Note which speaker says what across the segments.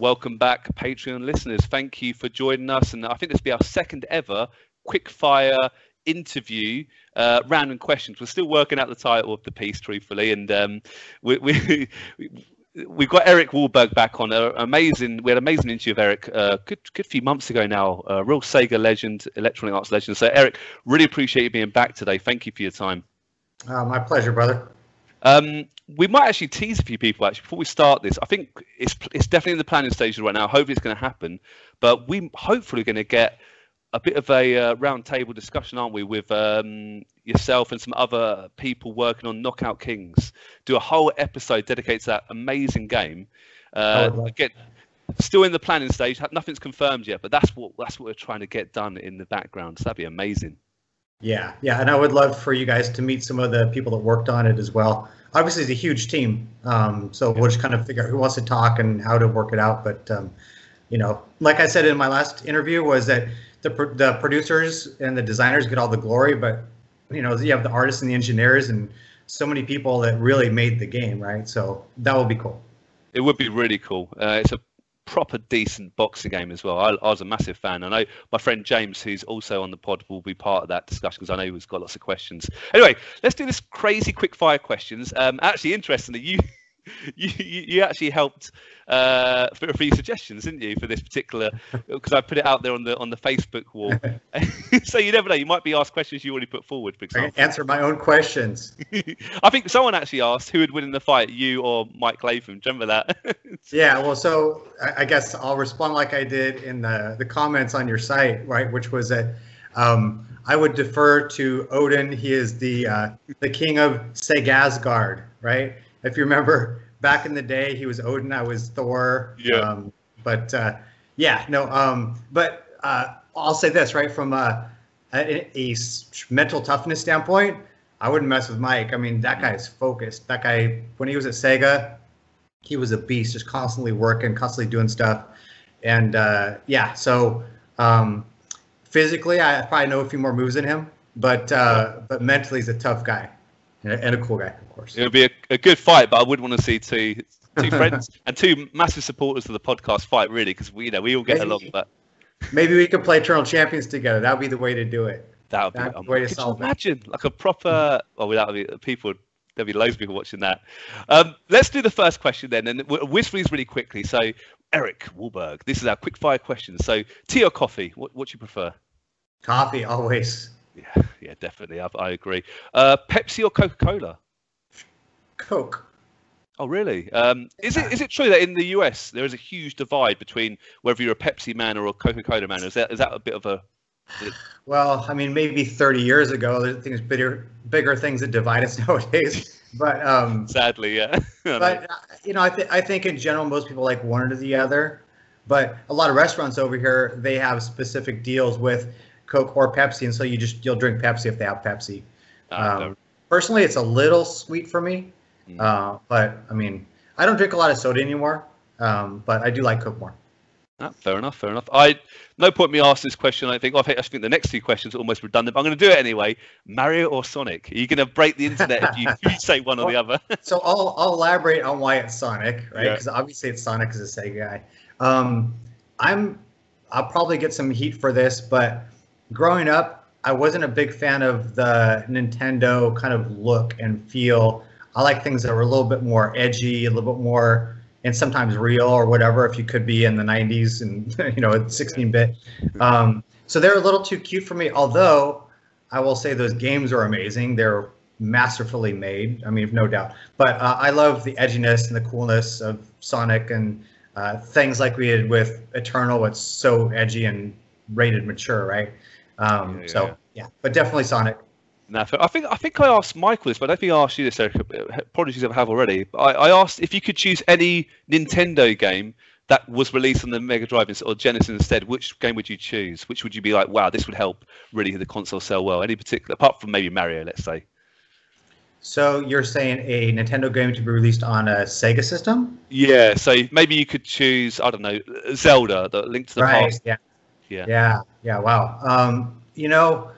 Speaker 1: welcome back, Patreon listeners. Thank you for joining us, and I think this will be our second ever quick fire interview uh, random questions. We're still working out the title of the piece, truthfully, and um, we, we, we've got Erik Wahlberg back on. Uh, amazing, we had an amazing interview of Erik uh, good good few months ago now. Uh, real Sega legend, Electronic Arts legend. So Erik, really appreciate you being back today. Thank you for your time.
Speaker 2: Uh, my pleasure, brother.
Speaker 1: Um, we might actually tease a few people actually before we start this. I think it's it's definitely in the planning stages right now. Hopefully, it's going to happen, but we hopefully going to get a bit of a uh, roundtable discussion, aren't we, with um, yourself and some other people working on Knockout Kings? Do a whole episode dedicated to that amazing game. Uh, again, still in the planning stage. Nothing's confirmed yet, but that's what that's what we're trying to get done in the background. So that'd be amazing.
Speaker 2: Yeah, yeah, and I would love for you guys to meet some of the people that worked on it as well. Obviously, it's a huge team, um, so we'll just kind of figure out who wants to talk and how to work it out. But um, you know, like I said in my last interview, was that the the producers and the designers get all the glory, but you know, you have the artists and the engineers and so many people that really made the game, right? So that would be cool.
Speaker 1: It would be really cool. Uh, it's a proper decent boxing game as well. I, I, was a massive fan. I know my friend James, who's also on the pod, will be part of that discussion because I know he's got lots of questions. Anyway, let's do this crazy quick fire questions. Um, actually, interestingly, you you, you actually helped uh, for a few suggestions, didn't you, for this particular? Because I put it out there on the on the Facebook wall. so you never know. You might be asked questions you already put forward. For example,
Speaker 2: I answer my own questions.
Speaker 1: I think someone actually asked who would win in the fight, you or Mike Latham. Do you remember that?
Speaker 2: yeah. Well, so I guess I'll respond like I did in the the comments on your site, right? Which was that. Um, I would defer to Odin. He is the uh, the king of Asgard, right? If you remember back in the day, he was Odin. I was Thor.
Speaker 1: Yeah. Um,
Speaker 2: but uh, yeah, no. Um, but uh, I'll say this right from a, a, a, mental toughness standpoint, I wouldn't mess with Mike. I mean, that guy is focused. That guy, when he was at Sega, he was a beast, just constantly working, constantly doing stuff. And uh, yeah, so um, physically, I probably know a few more moves than him, but uh, but mentally, he's a tough guy and a cool guy, of course.
Speaker 1: It would be a, a good fight, but I would want to see two two friends and two massive supporters of the podcast fight, really, because we you know we all get maybe, along. But
Speaker 2: maybe we could play Eternal Champions together. That would be the way to do it.
Speaker 1: That would be um, way to solve imagine it. like a proper. Well, without people. There'll be loads of people watching that. Um, let's do the first question then, and we'll whiz these really quickly. So, Erik Wahlberg, this is our quick fire question. So, tea or coffee? What, what do you prefer?
Speaker 2: Coffee, always.
Speaker 1: Yeah, yeah, definitely. I, I agree. Uh, Pepsi or Coca Cola?
Speaker 2: Coke.
Speaker 1: Oh, really? Um, is it is it true that in the US there is a huge divide between whether you're a Pepsi man or a Coca Cola man? Is that is that a bit of a
Speaker 2: well, I mean, maybe 30 years ago, there's things bigger, bigger things that divide us nowadays. But um,
Speaker 1: sadly, yeah.
Speaker 2: but uh, you know, I, th- I think in general, most people like one or the other. But a lot of restaurants over here, they have specific deals with Coke or Pepsi, and so you just you'll drink Pepsi if they have Pepsi. Uh, um, personally, it's a little sweet for me, mm. uh, but I mean, I don't drink a lot of soda anymore, um, but I do like Coke more.
Speaker 1: Ah, fair enough, fair enough. I no point me asking this question. I think I think, I think the next two questions are almost redundant. But I'm going to do it anyway. Mario or Sonic? Are you going to break the internet if you, you say one or the other?
Speaker 2: so I'll I'll elaborate on why it's Sonic, right? Because yeah. obviously it's Sonic as a Sega guy. Um, I'm I'll probably get some heat for this, but growing up, I wasn't a big fan of the Nintendo kind of look and feel. I like things that were a little bit more edgy, a little bit more, and sometimes real or whatever. If you could be in the '90s and you know 16-bit, um, so they're a little too cute for me. Although I will say those games are amazing. They're masterfully made. I mean, no doubt. But uh, I love the edginess and the coolness of Sonic and uh, things like we did with Eternal. It's so edgy and rated mature, right? Um, yeah, so yeah. but definitely Sonic.
Speaker 1: No, I think I think I asked Michael this, but I don't think I asked you this. Erik. Apologies if I have already. I, I asked if you could choose any Nintendo game that was released on the Mega Drive or Genesis instead, which game would you choose? Which would you be like, wow, this would help really the console sell well? Any particular, apart from maybe Mario, let's say.
Speaker 2: So you're saying a Nintendo game to be released on a Sega system?
Speaker 1: Yeah. So maybe you could choose, I don't know, Zelda, the Link to the
Speaker 2: right,
Speaker 1: Past.
Speaker 2: Yeah. Yeah. Yeah. Yeah. Wow. Um, you know,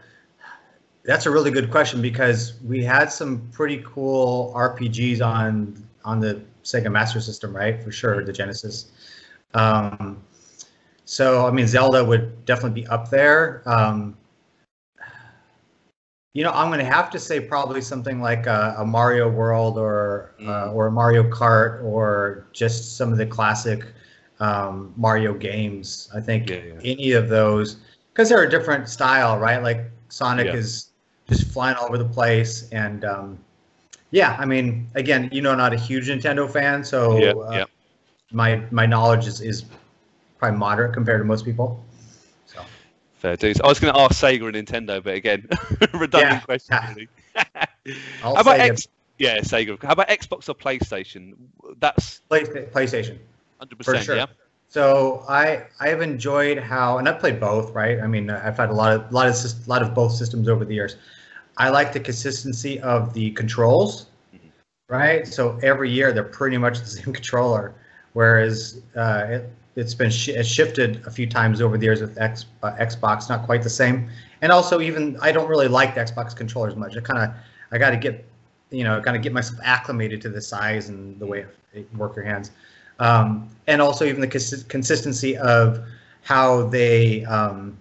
Speaker 2: that's a really good question because we had some pretty cool RPGs on on the Sega Master System, right? For sure, the Genesis. Um, so I mean, Zelda would definitely be up there. Um, you know, I'm going to have to say probably something like a, a Mario World or uh,
Speaker 1: Mm.
Speaker 2: or a Mario Kart or just some of the classic um, Mario games. I think
Speaker 1: Yeah, yeah.
Speaker 2: any of those because they're a different style, right? Like Sonic
Speaker 1: Yeah.
Speaker 2: is just flying all over the place, and um, yeah, I mean, again, you know, I'm not a huge Nintendo fan, so
Speaker 1: Yeah,
Speaker 2: uh,
Speaker 1: yeah.
Speaker 2: my my knowledge is, is probably moderate compared to most people. So
Speaker 1: Fair dues. I was going to ask Sega and Nintendo, but again, redundant question.
Speaker 2: yeah.
Speaker 1: Really. How about X? Yeah, Sega. How about Xbox or PlayStation? That's
Speaker 2: PlayStation.
Speaker 1: 100%.
Speaker 2: For sure.
Speaker 1: Yeah.
Speaker 2: So I I have enjoyed how, and I've played both, right? I mean, I've had a lot of lot of lot of both systems over the years. I like the consistency of the controls, right? So every year they're pretty much the same controller, whereas uh, it, it's been sh- shifted a few times over the years with X, uh, Xbox, not quite the same. And also, even I don't really like the Xbox controllers much. I kind of I got to get you know kind of get myself acclimated to the size and the way it work your hands um, and also even the cons- consistency of how they um,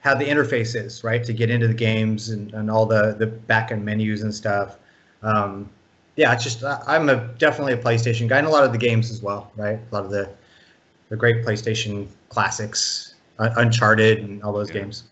Speaker 2: how the interface is right to get into the games and, and all the the back end menus and stuff um, yeah it's just i'm a definitely a playstation guy and a lot of the games as well right a lot of the the great playstation classics uh, uncharted and all those
Speaker 1: Yeah.
Speaker 2: games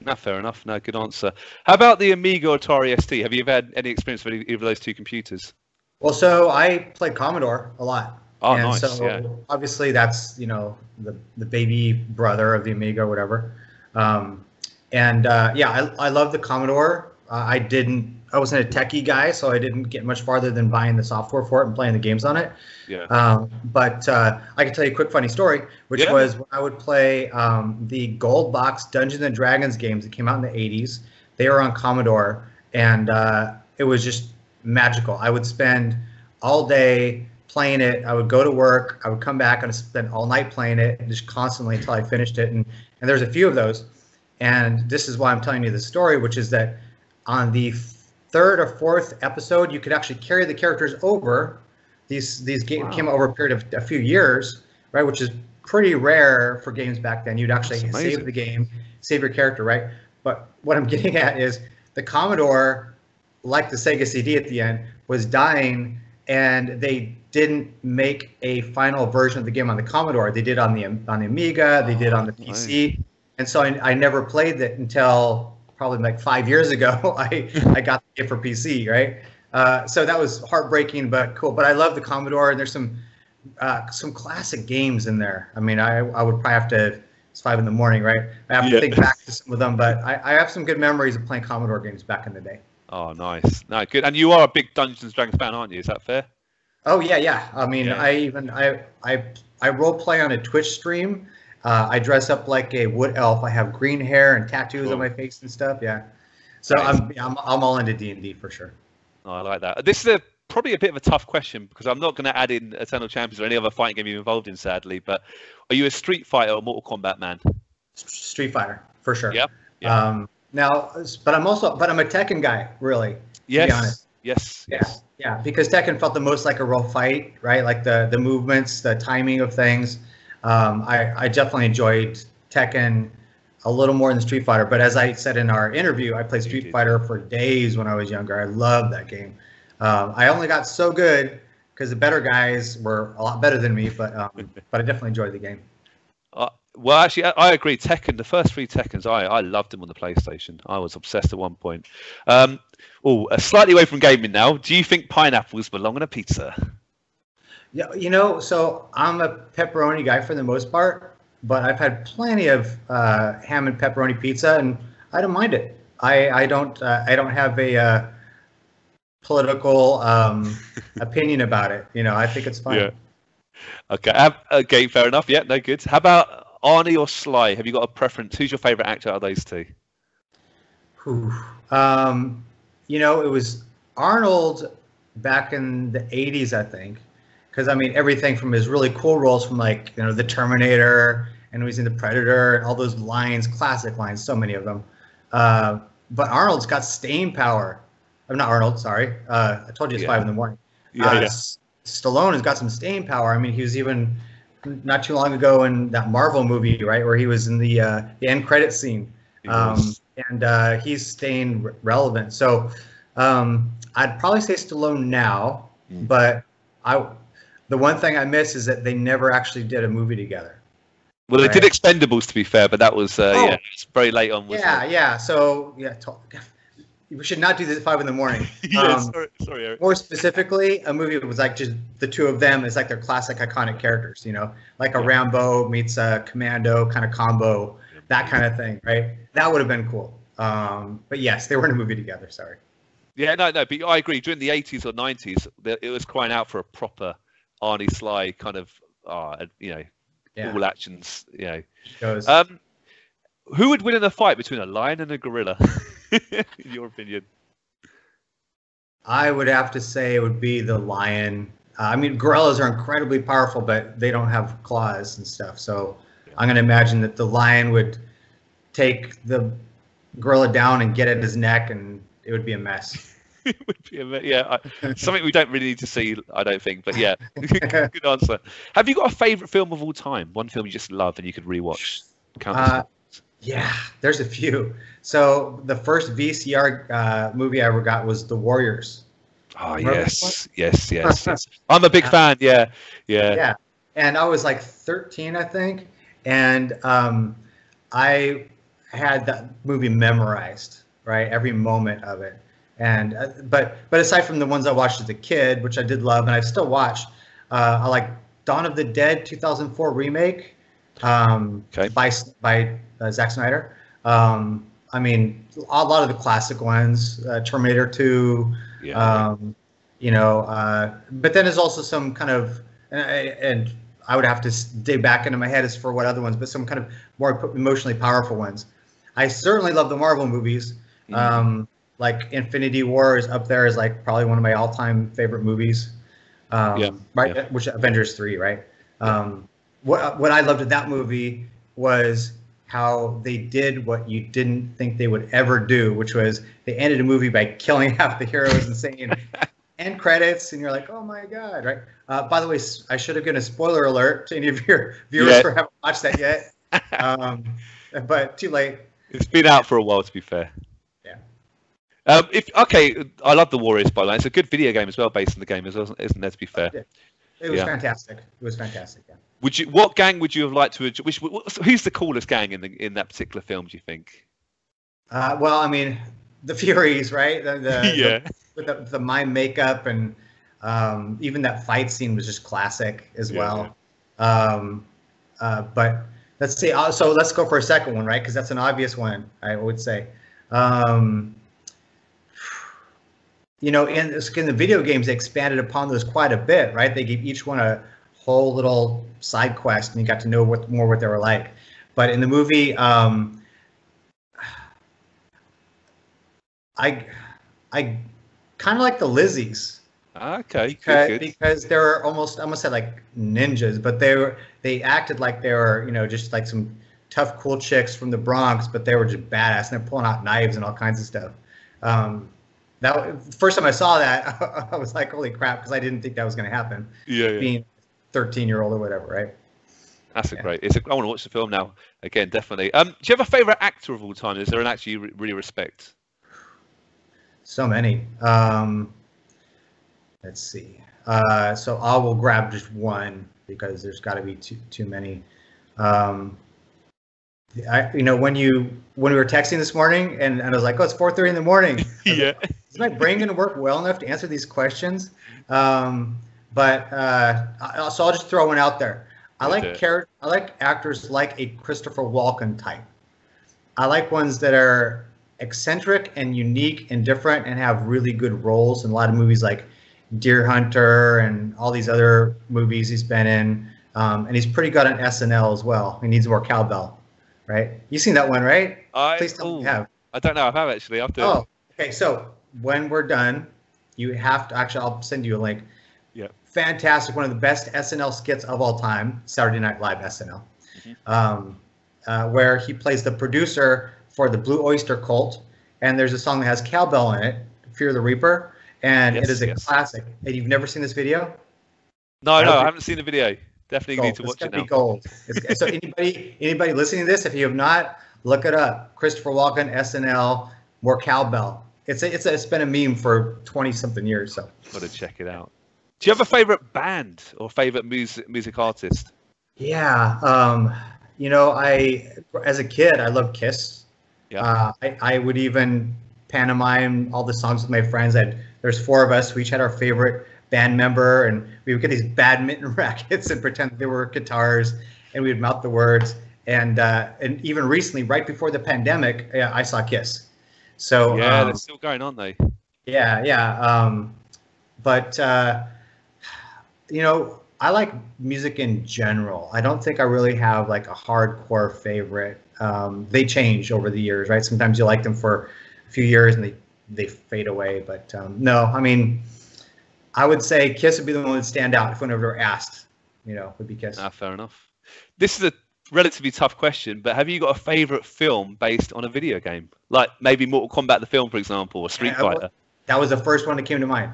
Speaker 1: No, fair enough. No, good answer. How about the Amiga or Atari ST? Have you ever had any experience with either of those two computers?
Speaker 2: well so i played commodore a lot
Speaker 1: Oh,
Speaker 2: and
Speaker 1: nice.
Speaker 2: so
Speaker 1: yeah.
Speaker 2: obviously that's you know the the baby brother of the Amiga or whatever. Um, and uh, yeah, I, I love the Commodore. Uh, I didn't. I wasn't a techie guy, so I didn't get much farther than buying the software for it and playing the games on it.
Speaker 1: Yeah.
Speaker 2: Um, but uh, I can tell you a quick funny story, which
Speaker 1: Yeah.
Speaker 2: was when I would play um, the Gold Box Dungeons and Dragons games that came out in the '80s. They were on Commodore, and uh, it was just magical. I would spend all day playing it. I would go to work. I would come back and spend all night playing it, just constantly until I finished it. And and there's a few of those. And this is why I'm telling you the story, which is that on the third or fourth episode, you could actually carry the characters over. These these games
Speaker 1: Wow.
Speaker 2: came over a period of a few years, right? Which is pretty rare for games back then. You'd actually save the game, save your character, right? But what I'm getting at is the Commodore, like the Sega CD at the end, was dying, and they didn't make a final version of the game on the Commodore. They did on the on the Amiga, they did on the
Speaker 1: Oh,
Speaker 2: PC, and so I, I never played it until probably like five years ago. I I got it for PC, right? Uh, so that was heartbreaking, but cool. But I love the Commodore, and there's some uh, some classic games in there. I mean, I I would probably have to. It's five in the morning, right? I have to
Speaker 1: Yeah.
Speaker 2: think back to some of them, but I, I have some good memories of playing Commodore games back in the day.
Speaker 1: Oh, nice. No, good. And you are a big Dungeons and Dragons fan, aren't you? Is that fair?
Speaker 2: Oh yeah, yeah. I mean,
Speaker 1: Yeah.
Speaker 2: I even I I I role play on a Twitch stream. Uh, I dress up like a wood elf. I have green hair and tattoos
Speaker 1: Cool.
Speaker 2: on my face and stuff. Yeah. So
Speaker 1: Nice.
Speaker 2: I'm, I'm I'm all into D and D for sure.
Speaker 1: Oh, I like that. This is a, probably a bit of a tough question because I'm not going to add in Eternal Champions or any other fighting game you're involved in, sadly. But are you a Street Fighter or Mortal Kombat man?
Speaker 2: Street Fighter for sure.
Speaker 1: Yeah, yeah.
Speaker 2: Um, now, but I'm also but I'm a Tekken guy, really.
Speaker 1: Yes. Yes.
Speaker 2: Yeah,
Speaker 1: Yes.
Speaker 2: yeah, because Tekken felt the most like a real fight, right? Like the the movements, the timing of things. Um, I I definitely enjoyed Tekken a little more than Street Fighter. But as I said in our interview, I played Street. Fighter for days when I was younger. I loved that game. Um, I only got so good because the better guys were a lot better than me, but um, but I definitely enjoyed the game.
Speaker 1: Well, actually, I, I agree. Tekken, the first three Tekkens, I, I loved them on the PlayStation. I was obsessed at one point. Um, oh, slightly away from gaming now. Do you think pineapples belong on a pizza?
Speaker 2: Yeah, you know, so I'm a pepperoni guy for the most part, but I've had plenty of uh, ham and pepperoni pizza, and I don't mind it. I I don't uh, I don't have a uh, political um, opinion about it. You know, I think it's fine.
Speaker 1: Yeah. Okay. Okay. Fair enough. Yeah. No good. How about Arnie or Sly? Have you got a preference? Who's your favorite actor out of those two?
Speaker 2: Um, you know, it was Arnold back in the 80s, I think. Because, I mean, everything from his really cool roles from, like, you know, The Terminator and he was in The Predator and all those lines, classic lines, so many of them. Uh, but Arnold's got staying power. I'm not Arnold, sorry. Uh, I told you it's
Speaker 1: Yeah.
Speaker 2: five in the morning.
Speaker 1: Yeah.
Speaker 2: uh,
Speaker 1: yeah.
Speaker 2: Stallone has got some staying power. I mean, he was even not too long ago in that Marvel movie, right, where he was in the uh, the end credit scene, um, and uh, he's staying relevant. So um, I'd probably say Stallone now,
Speaker 1: Mm.
Speaker 2: but I the one thing I miss is that they never actually did a movie together.
Speaker 1: Well, they did Expendables to be fair, but that was uh,
Speaker 2: Oh.
Speaker 1: yeah, it's very late on.
Speaker 2: Yeah,
Speaker 1: it?
Speaker 2: yeah. So yeah, we should not do this at five in the morning.
Speaker 1: yeah.
Speaker 2: Um,
Speaker 1: sorry, sorry, Erik.
Speaker 2: More specifically, a movie that was like just the two of them is like their classic iconic characters, you know, like a. Rambo meets a Commando kind of combo, that kind of thing, right? That would have been cool. Um, but yes, they were in a movie together. Sorry.
Speaker 1: Yeah, no, no, but I agree. During the 80s or 90s, it was crying out for a proper Arnie Sly kind of, uh, you know,
Speaker 2: Yeah.
Speaker 1: all actions. You know, um, who would win in a fight between a lion and a gorilla? in your opinion?
Speaker 2: I would have to say it would be the lion. Uh, I mean, gorillas are incredibly powerful, but they don't have claws and stuff. So I'm going to imagine that the lion would take the gorilla down and get at his neck, and it would be a mess.
Speaker 1: it would be a, yeah, I, something we don't really need to see, I don't think. But yeah, good answer. Have you got a favourite film of all time? One film you just love and you could rewatch? Countless
Speaker 2: Uh, yeah, there's a few. So the first VCR uh, movie I ever got was The Warriors.
Speaker 1: Oh yes, yes, yes, yes. I'm a big fan. Yeah, yeah.
Speaker 2: Yeah, and I was like 13, I think, and um, I had that movie memorized, right? Every moment of it. And uh, but but aside from the ones I watched as a kid, which I did love and I still watch, uh, I like Dawn of the Dead 2004 remake um,
Speaker 1: Okay.
Speaker 2: by by uh, Zack Snyder. Um, I mean, a lot of the classic ones, uh, Terminator 2,
Speaker 1: yeah.
Speaker 2: um, you know, uh, but then there's also some kind of, and I, and I would have to dig back into my head as for what other ones, but some kind of more emotionally powerful ones. I certainly love the Marvel movies.
Speaker 1: Mhm.
Speaker 2: Um, like Infinity War is up there as like probably one of my all-time favorite movies. Um,
Speaker 1: Yeah,
Speaker 2: Right,
Speaker 1: yeah.
Speaker 2: which Avengers three, right? Um, what what I loved in that movie was how they did what you didn't think they would ever do, which was they ended a movie by killing half the heroes and saying end credits, and you're like, oh my god, right? Uh, by the way, I should have given a spoiler alert to any of your viewers
Speaker 1: Yeah.
Speaker 2: who haven't watched that yet, um, but too late.
Speaker 1: It's been out for a while, to be fair.
Speaker 2: Yeah.
Speaker 1: Um, if okay, I love the Warriors by the way. It's a good video game as well, based on the game as well, isn't there? To be fair,
Speaker 2: It was
Speaker 1: Yeah.
Speaker 2: fantastic. It was fantastic. Yeah.
Speaker 1: Would you? What gang would you have liked to? Which who's the coolest gang in the in that particular film? Do you think?
Speaker 2: Uh, well, I mean, the Furies, right? The, the,
Speaker 1: yeah,
Speaker 2: the, with the, the mime makeup and um, even that fight scene was just classic as
Speaker 1: Yeah,
Speaker 2: well. Um, uh, but let's see. Uh, so let's go for a second one, right? Because that's an obvious one, I would say. Um, you know, in, in the video games, they expanded upon those quite a bit, right? They gave each one a whole little side quest, and you got to know what more what they were like. But in the movie, um, I I kind of like the Lizzies
Speaker 1: okay,
Speaker 2: because,
Speaker 1: good, good.
Speaker 2: because they were almost I almost said like ninjas, but they were they acted like they were you know just like some tough cool chicks from the Bronx, but they were just badass and they're pulling out knives and all kinds of stuff. Um, that first time I saw that, I was like, holy crap, because I didn't think that was going to happen.
Speaker 1: Yeah, yeah.
Speaker 2: Being 13 year old or whatever, right?
Speaker 1: That's a
Speaker 2: yeah.
Speaker 1: great. It's a, I want to watch the film now again, definitely. Um, do you have a favorite actor of all time? Is there an actor you re- really respect?
Speaker 2: So many. Um, let's see. Uh, so I will grab just one because there's got to be too too many. Um, I, you know, when you when we were texting this morning, and, and I was like, "Oh, it's 4:30 in the morning."
Speaker 1: yeah,
Speaker 2: Is my brain going to work well enough to answer these questions? Um, but uh, so I'll just throw one out there. I like char- I like actors like a Christopher Walken type. I like ones that are eccentric and unique and different and have really good roles in a lot of movies like Deer Hunter and all these other movies he's been in. Um, and he's pretty good on SNL as well. He needs more cowbell, right? You've seen that one, right?
Speaker 1: I.
Speaker 2: Please tell me you have.
Speaker 1: I don't know. I have actually. I have to.
Speaker 2: Oh, okay. So when we're done, you have to actually. I'll send you a link. Fantastic. One of the best SNL skits of all time. Saturday Night Live SNL,
Speaker 1: Mhm.
Speaker 2: um, uh, where he plays the producer for the Blue Oyster Cult, and there's a song that has cowbell in it, "Fear the Reaper," and
Speaker 1: Yes,
Speaker 2: it is a
Speaker 1: yes.
Speaker 2: classic. And you've never seen this video?
Speaker 1: no, no,
Speaker 2: I
Speaker 1: haven't seen the video. Definitely
Speaker 2: gold.
Speaker 1: need to
Speaker 2: It's
Speaker 1: watch it now.
Speaker 2: be gold. So anybody anybody listening to this, if you have not, look it up. Christopher Walken, SNL, more cowbell. It's a, it's a, it's been a meme for twenty something years. So
Speaker 1: Got to check it out. Do you have a favorite band or favorite music music artist?
Speaker 2: yeah, um, you know, I as a kid I loved Kiss.
Speaker 1: Yeah.
Speaker 2: Uh, I, I would even pantomime all the songs with my friends. I'd, there's four of us. We each had our favorite band member, and we would get these badminton rackets and pretend they were guitars, and we would mouth the words. And uh, and even recently, right before the pandemic, yeah, I saw Kiss. So
Speaker 1: yeah,
Speaker 2: um,
Speaker 1: they're still going, aren't they?
Speaker 2: yeah, yeah. Um, but uh, you know, I like music in general. I don't think I really have like a hardcore favorite. Um, they change over the years, right? Sometimes you like them for a few years and they they fade away. But um, no, I mean, I would say Kiss would be the one that would stand out if whenever asked. You know, would be Kiss.
Speaker 1: Ah, fair enough. This is a relatively tough question, but have you got a favorite film based on a video game? Like maybe Mortal Kombat the film, for example, or Street
Speaker 2: Yeah,
Speaker 1: Fighter?
Speaker 2: That was the first one that came to mind.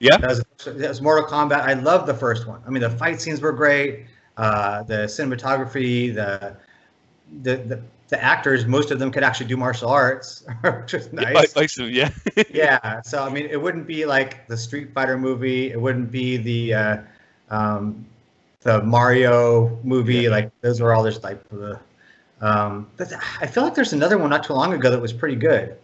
Speaker 1: Yeah?
Speaker 2: That was, that was Mortal Kombat. I loved the first one. I mean, the fight scenes were great. Uh, the cinematography, the, the the the actors, most of them could actually do martial arts, which was
Speaker 1: Yeah,
Speaker 2: nice.
Speaker 1: of yeah.
Speaker 2: yeah. So I mean, it wouldn't be like the Street Fighter movie. It wouldn't be the uh, um, the Mario movie.
Speaker 1: Yeah.
Speaker 2: Like those were all just like. ugh. Um, but I feel like there's another one not too long ago that was pretty good.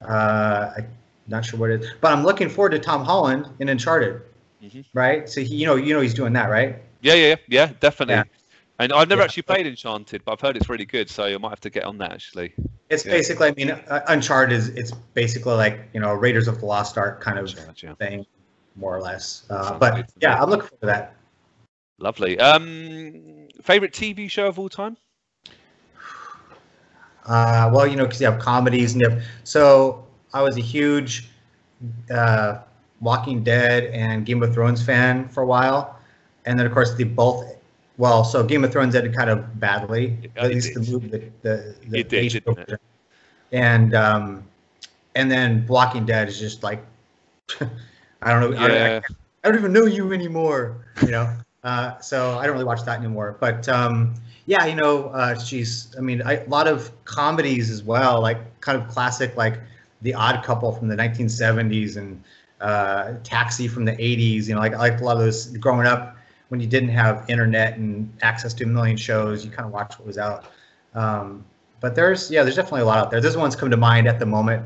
Speaker 2: Uh, I'm not sure what it is, but I'm looking forward to Tom Holland in Uncharted.
Speaker 1: Mhm.
Speaker 2: Right. So he, you know, you know, he's doing that, right?
Speaker 1: Yeah, yeah, yeah, definitely.
Speaker 2: Yeah.
Speaker 1: And I've never
Speaker 2: Yeah.
Speaker 1: actually played Uncharted, but I've heard it's really good, so I might have to get on that actually.
Speaker 2: It's
Speaker 1: Yeah.
Speaker 2: basically, I mean, uh, Uncharted is it's basically like you know Raiders of the Lost Ark kind of
Speaker 1: Gotcha.
Speaker 2: thing, more or less. Uh, but yeah. I'm looking forward to that.
Speaker 1: Lovely. Um, favorite TV show of all time?
Speaker 2: Uh, well, you know, because you have comedies and you have, so I was a huge uh, Walking Dead and Game of Thrones fan for a while, and then of course they both. Well, so Game of Thrones ended kind of badly,
Speaker 1: Yeah,
Speaker 2: at least the
Speaker 1: did.
Speaker 2: movie, the the, the
Speaker 1: It did, didn't it?
Speaker 2: version. and um, and then Walking Dead is just like I don't know. I, don't- I
Speaker 1: Yeah.
Speaker 2: I don't even know you anymore. You know, uh, so I don't really watch that anymore. But um, yeah, you know, uh, she's. I mean, I, a lot of comedies as well, like kind of classic, like The Odd Couple from the 1970s and uh, Taxi from the 80s. You know, like I like a lot of those. Growing up, when you didn't have internet and access to a million shows, you kind of watched what was out. Um, but there's yeah, there's definitely a lot out there. This one's come to mind at the moment.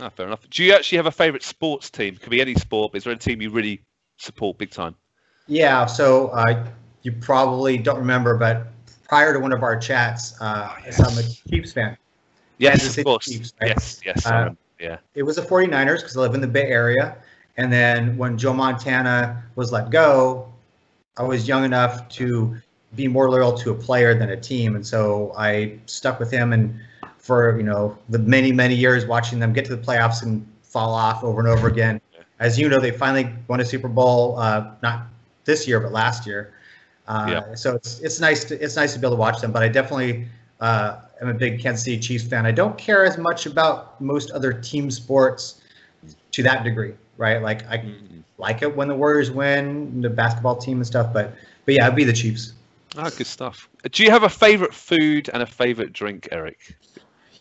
Speaker 1: Ah, fair enough. Do you actually have a favorite sports team? Could be any sport, but is there a team you really support big time?
Speaker 2: Yeah, so uh, you probably don't remember, but prior to one of our chats, uh,
Speaker 1: Oh,
Speaker 2: so I'm a Chiefs fan.
Speaker 1: Yes, of course.
Speaker 2: Chiefs, right?
Speaker 1: Yes, yes. Remember, yeah.
Speaker 2: It was the 49ers because I live in the Bay Area. And then when Joe Montana was let go, I was young enough to be more loyal to a player than a team. And so I stuck with him and for, you know, the many, many years watching them get to the playoffs and fall off over and over again. As you know, they finally won a Super Bowl, uh, not this year, but last year. Uh,
Speaker 1: Yeah.
Speaker 2: So it's it's nice to it's nice to be able to watch them. But I definitely uh, am a big Kansas City Chiefs fan. I don't care as much about most other team sports to that degree, right? Like I
Speaker 1: Mhm.
Speaker 2: like it when the Warriors win, the basketball team and stuff. But but yeah, it'd be the Chiefs.
Speaker 1: Ah, good stuff. Do you have a favorite food and a favorite drink, Erik?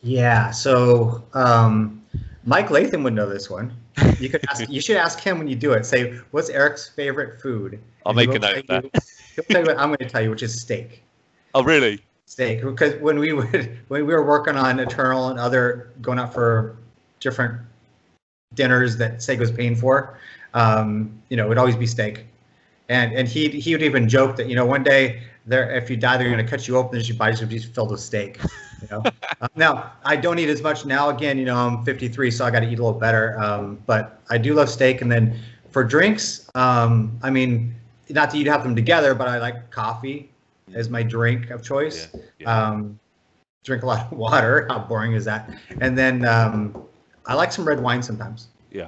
Speaker 2: Yeah. So um, Mike Latham would know this one. You could ask. you should ask him when you do it. Say, what's Erik's favorite food?
Speaker 1: I'll
Speaker 2: And
Speaker 1: make a note of that.
Speaker 2: you- He'll tell you what I'm going to tell you, which is steak.
Speaker 1: Oh, really?
Speaker 2: Steak because when we would when we were working on Eternal and other going out for different dinners that Sega was paying for, um, you know, it would always be steak. And and he he would even joke that you know one day there if you die they're going to cut you open and your body's going to be filled with steak. You know. Uh, now I don't eat as much now. Again, you know I'm 53, so I got to eat a little better. Um, but I do love steak. And then for drinks, um, I mean, not that you'd have them together, but I like coffee as my drink of choice.
Speaker 1: Yeah. yeah.
Speaker 2: Um, drink a lot of water. How boring is that? And then um, I like some red wine sometimes. Yeah.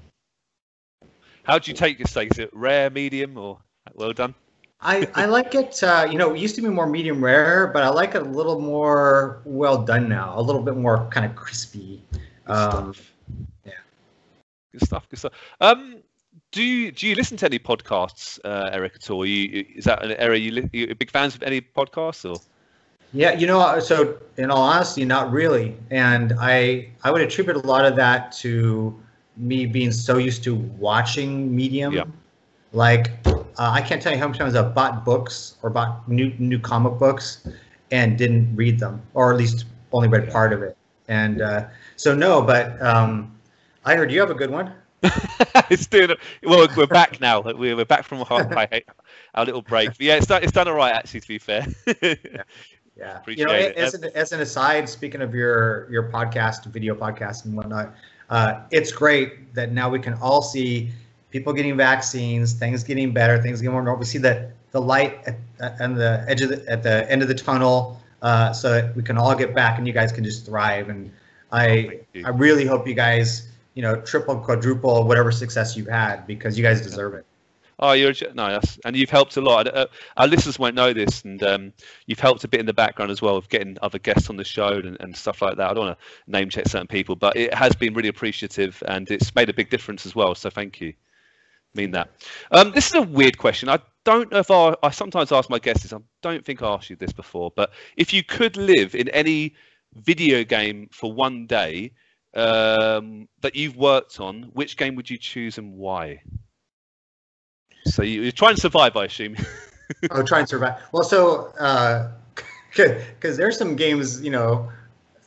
Speaker 1: How do you take your steak? Is it rare, medium, or well done?
Speaker 2: I, I like it. Uh, you know, it used to be more medium rare, but I like it a little more well done now. A little bit more kind of crispy.
Speaker 1: Good
Speaker 2: Um,
Speaker 1: stuff.
Speaker 2: yeah.
Speaker 1: Good stuff. Good stuff. Um, do you do you listen to any podcasts, uh, Erik at all? You, is that an area you li- you big fans of any podcasts or?
Speaker 2: Yeah, you know, so in all honesty, not really. And I I would attribute a lot of that to me being so used to watching Medium.
Speaker 1: Yeah.
Speaker 2: Like uh, I can't tell you how many times I've bought books or bought new new comic books and didn't read them, or at least only read part of it. And uh, so no, but um, I heard you have a good one.
Speaker 1: it's doing. Well, we're back now. We're, we're back from our, our little break. But yeah, it's done. It's done all right actually. To be fair.
Speaker 2: yeah. Yeah. You know,
Speaker 1: it.
Speaker 2: as an, as an aside, speaking of your your podcast, video podcast, and whatnot, uh, it's great that now we can all see people getting vaccines, things getting better, things getting more normal. We see the the light at, at on the edge of the at the end of the tunnel, uh, so that we can all get back, and you guys can just thrive. And I
Speaker 1: you.
Speaker 2: I really hope you guys, you know, triple, quadruple, whatever success you've had, because you guys deserve it.
Speaker 1: Oh, you're a, no, that's, and you've helped a lot. Uh, our listeners won't know this, and um, you've helped a bit in the background as well of getting other guests on the show and, and stuff like that. I don't want to name check certain people, but it has been really appreciative, and it's made a big difference as well. So thank you. Mean that. Um, this is a weird question. I don't know if I, I sometimes ask my guests this. I don't think I asked you this before, but if you could live in any video game for one day um, that you've worked on, which game would you choose and why? So you, you try and survive, I assume.
Speaker 2: oh, try and survive. Well, so because there's some games, you know,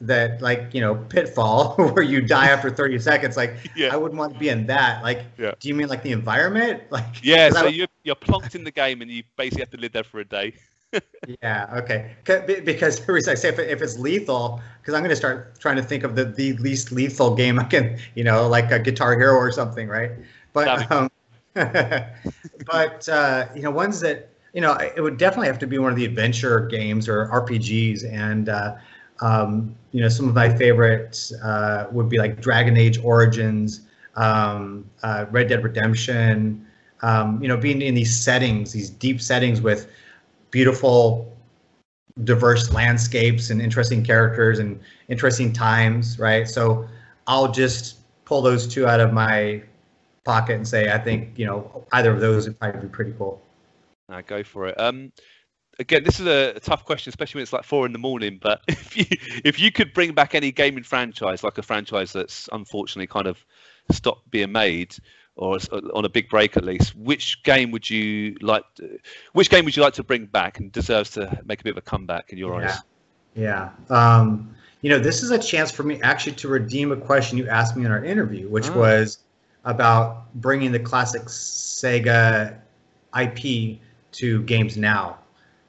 Speaker 2: that like you know Pitfall, where you die after 30 seconds. Like
Speaker 1: Yeah.
Speaker 2: I wouldn't want to be in that. Like,
Speaker 1: Yeah.
Speaker 2: do you mean like the environment? Like,
Speaker 1: yeah so you're, you're plonked in the game and you basically have to live there for a day.
Speaker 2: Yeah, okay. 'Cause- Because I say if, if it's lethal, because I'm going to start trying to think of the the least lethal game I can, you know, like a Guitar Hero or something, right? But um, but uh, you know, ones that you know, it would definitely have to be one of the adventure games or RPGs, and uh, um, you know, some of my favorites uh, would be like Dragon Age Origins, um, uh, Red Dead Redemption. Um, you know, being in these settings, these deep settings with beautiful, diverse landscapes and interesting characters and interesting times, right? So I'll just pull those two out of my pocket and say, I think, you know, either of those would probably be pretty cool.
Speaker 1: Now go for it. Um, again, this is a, a tough question, especially when it's like four in the morning. But if you if you could bring back any gaming franchise, like a franchise that's unfortunately kind of stopped being made, or on a big break at least, which game would you like? To, which game would you like to bring back and deserves to make a bit of a comeback in your
Speaker 2: Yeah.
Speaker 1: eyes?
Speaker 2: Yeah. Um, you know, this is a chance for me actually to redeem a question you asked me in our interview, which
Speaker 1: Ah.
Speaker 2: was about bringing the classic Sega IP to games now.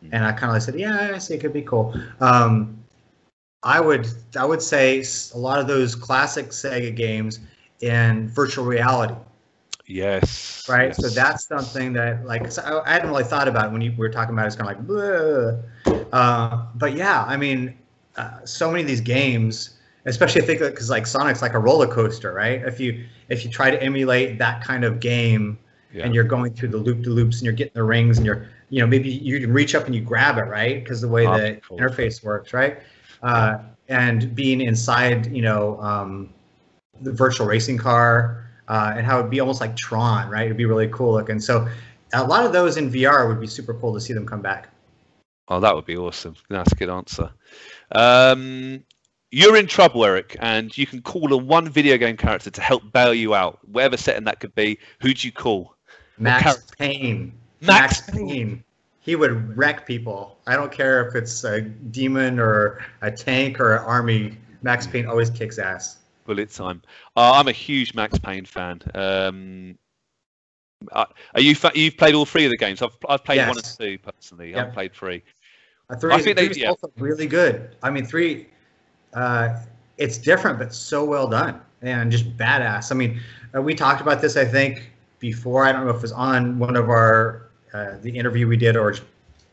Speaker 1: Hmm.
Speaker 2: And I kind of like said, yeah, I see it could be cool. Um, I would I would say a lot of those classic Sega games in virtual reality,
Speaker 1: Yes.
Speaker 2: right? So that's something that like so I, I hadn't really thought about when you were talking about it. It's kind of like, Uh, but yeah, I mean, uh, so many of these games, especially I think because like Sonic's like a roller coaster, right? If you if you try to emulate that kind of game
Speaker 1: Yeah.
Speaker 2: and you're going through the loop to loops and you're getting the rings and you're you know maybe you can reach up and you grab it right because the way
Speaker 1: Ah,
Speaker 2: the
Speaker 1: cool.
Speaker 2: interface works right uh, and being inside you know um, the virtual racing car uh, and how it'd be almost like Tron right it'd be really cool looking so a lot of those in VR would be super cool to see them come back
Speaker 1: Oh, that would be awesome. That's a good answer. Um, you're in trouble, Erik, and you can call on one video game character to help bail you out, whatever setting that could be. Who'd you call?
Speaker 2: Max? Payne
Speaker 1: Max
Speaker 2: Payne he would wreck people I don't care if it's a demon or a tank or an army Max Payne always kicks ass
Speaker 1: Bullet time. Uh, I'm a huge Max Payne fan. Um, uh, are you? Fa- you've played all three of the games. I've I've played one and two personally. I've played three.
Speaker 2: Uh, three,
Speaker 1: I think they- yeah.
Speaker 2: also really good. I mean, three, uh, it's different, but so well done and just badass. I mean, uh, we talked about this, I think, before. I don't know if it was on one of our uh, the interview we did or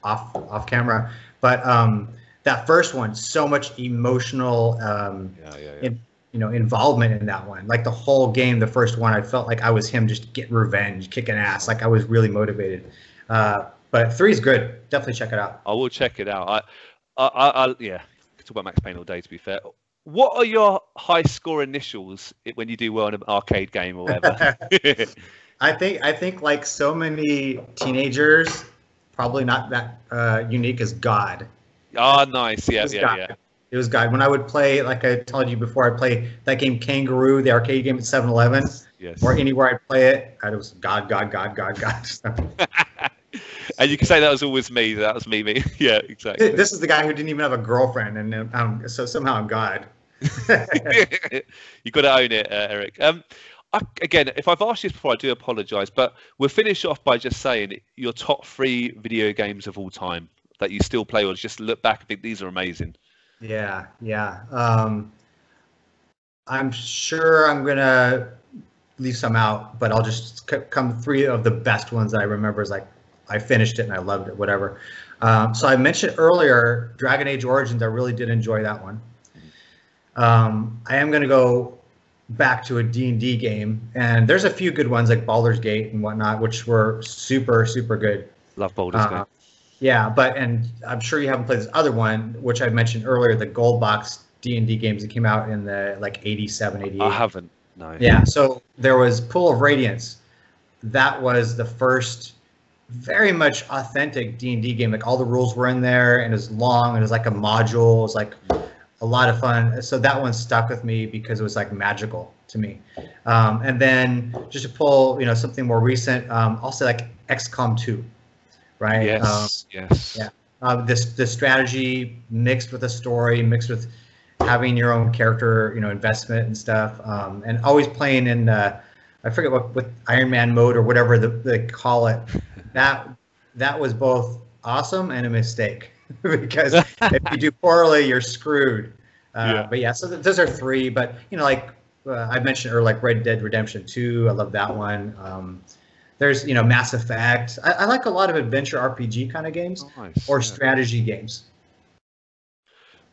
Speaker 2: off off camera, but um, that first one, so much emotional, um,
Speaker 1: Yeah, yeah, yeah.
Speaker 2: You know, involvement in that one. Like the whole game, the first one, I felt like I was him just getting revenge, kicking ass. Like I was really motivated. Uh, but three is good. Definitely check it out.
Speaker 1: I will check it out. I, I, I, I yeah. Talk about Max Payne all day. To be fair, what are your high score initials when you do well in an arcade game or whatever?
Speaker 2: I think I think like so many teenagers, probably not that uh, unique as God.
Speaker 1: Ah, nice. Yeah, yeah,
Speaker 2: God.
Speaker 1: yeah.
Speaker 2: It was God. When I would play, like I told you before, I play that game Kangaroo, the arcade game at 7-Eleven,
Speaker 1: Yes.
Speaker 2: or anywhere I play it, I was God, God, God, God, God.
Speaker 1: and you can say that was always me. That was me, me. yeah, exactly.
Speaker 2: this is the guy who didn't even have a girlfriend, and um, so somehow I'm God.
Speaker 1: You've got to own it, uh, Erik. Um, I, again, if I've asked you this before, I do apologise, but we'll finish off by just saying your top three video games of all time that you still play, or just look back and think these are amazing.
Speaker 2: Yeah, yeah. Um, I'm sure I'm gonna leave some out, but I'll just c- come three of the best ones that I remember is like I finished it and I loved it, whatever. Um, so I mentioned earlier Dragon Age Origins. I really did enjoy that one. Um, I am gonna go back to a D&D game, and there's a few good ones like Baldur's Gate and whatnot, which were super, super good.
Speaker 1: Love Baldur's
Speaker 2: Uh,
Speaker 1: Gate.
Speaker 2: Yeah, but and I'm sure you haven't played this other one, which I mentioned earlier, the Gold Box D and D games that came out in the like 87, 88.
Speaker 1: I haven't. No.
Speaker 2: Yeah, so there was Pool of Radiance. That was the first very much authentic D and D game. Like all the rules were in there, and it was long, and it was like a module. It was like a lot of fun. So that one stuck with me because it was like magical to me. Um, and then just to pull, you know, something more recent, um, I'll say like XCOM 2, right? Um,
Speaker 1: Yes. yes.
Speaker 2: yeah. uh, this the strategy mixed with a story, mixed with having your own character, you know, investment and stuff, um, and always playing in uh, I forget what what Iron Man mode or whatever the, they call it. That that was both awesome and a mistake because if you do poorly, you're screwed. Uh,
Speaker 1: Yeah.
Speaker 2: But yeah, so th- those are three. But you know, like uh, I mentioned, or like Red Dead Redemption Two, I love that one. Um, there's you know Mass Effect. I, I like a lot of adventure RPG kind of games
Speaker 1: Nice.
Speaker 2: or
Speaker 1: yeah.
Speaker 2: strategy games.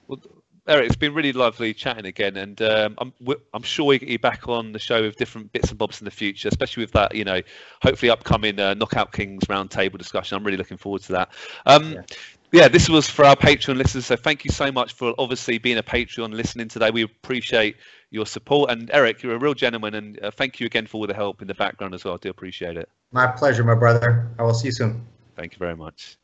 Speaker 1: Well, Erik, it's been really lovely chatting again, and um, I'm w- I'm sure we get you back on the show with different bits and bobs in the future, especially with that, you know, hopefully upcoming uh, Knockout Kings roundtable discussion. I'm really looking forward to that. Um,
Speaker 2: Yeah.
Speaker 1: yeah. this was for our Patreon listeners, so thank you so much for obviously being a Patreon listening today. We appreciate your support, and Erik, you're a real gentleman, and uh, thank you again for all the help in the background as well. I do appreciate it.
Speaker 2: My pleasure, my brother. I will see you soon.
Speaker 1: Thank you very much.